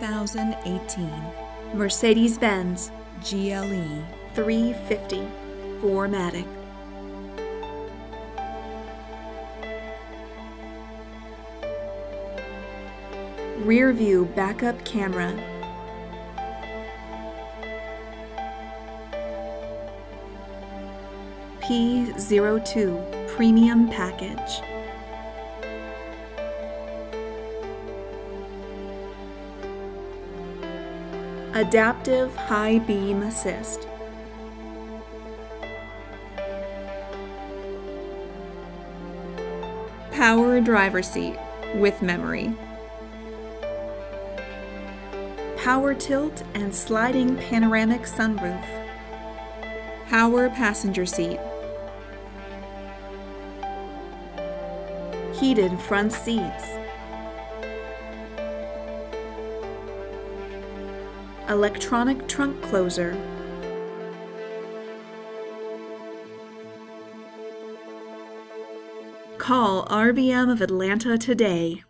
2018 Mercedes Benz GLE 350 4MATIC. Rear view backup camera. P02 Premium Package. Adaptive High Beam Assist. Power driver seat with memory. Power tilt and sliding panoramic sunroof. Power passenger seat. Heated front seats. Electronic trunk closer. Call RBM of Atlanta today